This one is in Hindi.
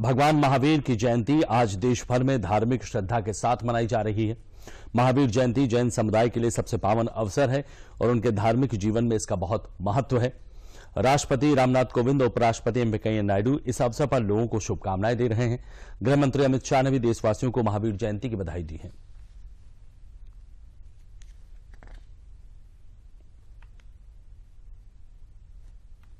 भगवान महावीर की जयंती आज देश भर में धार्मिक श्रद्धा के साथ मनाई जा रही है। महावीर जयंती जैन समुदाय के लिए सबसे पावन अवसर है और उनके धार्मिक जीवन में इसका बहुत महत्व है। राष्ट्रपति रामनाथ कोविंद, उपराष्ट्रपति एम वेंकैया नायडू इस अवसर पर लोगों को शुभकामनाएँ दे रहे हैं। गृहमंत्री अमित शाह ने भी देशवासियों को महावीर जयंती की बधाई दी है।